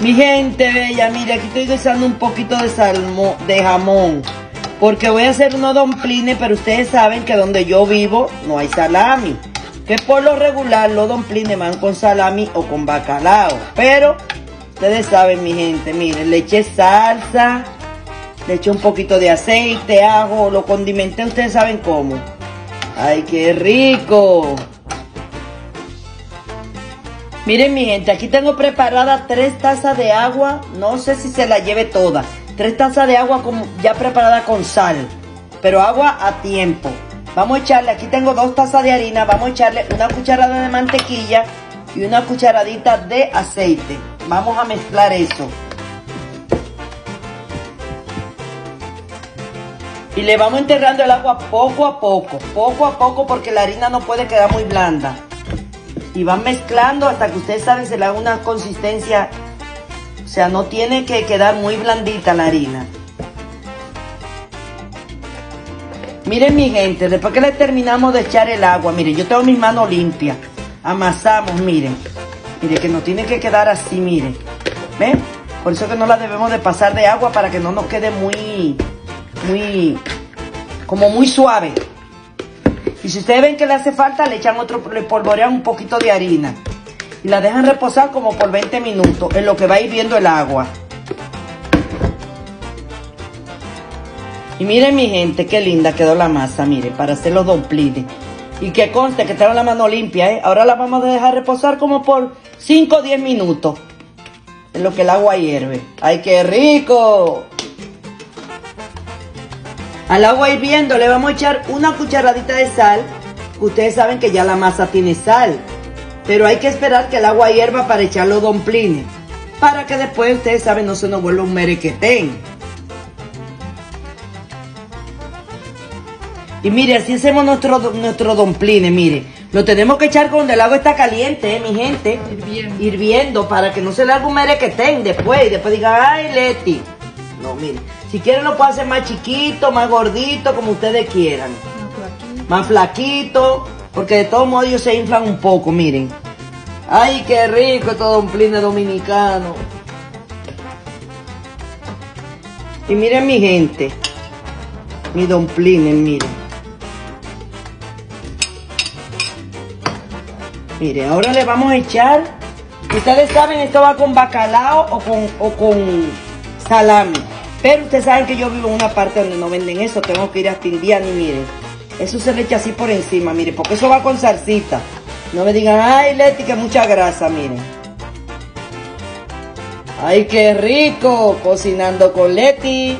Mi gente bella, mire, aquí estoy usando un poquito de salmo, de jamón. Porque voy a hacer unos domplines, pero ustedes saben que donde yo vivo no hay salami. Que por lo regular los domplines van con salami o con bacalao. Pero ustedes saben, mi gente, miren, le eché salsa, le eché un poquito de aceite, ajo, lo condimenté, ustedes saben cómo. ¡Ay, qué rico! Miren mi gente, aquí tengo preparada tres tazas de agua, no sé si se la lleve toda. Tres tazas de agua ya preparada con sal, pero agua a tiempo. Vamos a echarle, aquí tengo dos tazas de harina, vamos a echarle una cucharada de mantequilla y una cucharadita de aceite. Vamos a mezclar eso. Y le vamos enterrando el agua poco a poco, poco a poco porque la harina no puede quedar muy blanda y van mezclando hasta que ustedes saben se le da una consistencia, o sea, no tiene que quedar muy blandita la harina. Miren mi gente, después que le terminamos de echar el agua, miren, yo tengo mis manos limpias, amasamos, miren, miren que no tiene que quedar así, miren, ¿ven? Por eso que no la debemos de pasar de agua para que no nos quede muy, muy, como muy suave. Y si ustedes ven que le hace falta, le echan otro, le polvorean un poquito de harina. Y la dejan reposar como por 20 minutos, en lo que va hirviendo el agua. Y miren mi gente, qué linda quedó la masa, miren, para hacer los domplines. Y que conste que tengo la mano limpia, ¿eh? Ahora la vamos a dejar reposar como por 5 o 10 minutos. En lo que el agua hierve. ¡Ay, qué rico! Al agua hirviendo le vamos a echar una cucharadita de sal. Ustedes saben que ya la masa tiene sal. Pero hay que esperar que el agua hierva para echar los domplines. Para que después, ustedes saben, no se nos vuelva un merequetén. Y mire, así hacemos nuestro, nuestro domplines, mire. Lo tenemos que echar cuando el agua está caliente, ¿eh, mi gente. Hirviendo. Hirviendo, para que no se le haga un merequetén después. Y después diga, ay, Leti. No, mire. Si quieren lo pueden hacer más chiquito, más gordito, como ustedes quieran. Más flaquito. porque de todos modos ellos se inflan un poco, miren. Ay, qué rico estos domplines dominicano. Y miren mi gente. Mi domplines, miren. Miren, ahora le vamos a echar. Ustedes saben, esto va con bacalao o con, o con salami. Pero ustedes saben que yo vivo en una parte donde no venden eso. Tengo que ir a Tindiana y miren. Eso se le echa así por encima, miren. Porque eso va con salsita. No me digan, ay Leti, que mucha grasa, miren. Ay, qué rico. Cocinando con Leti.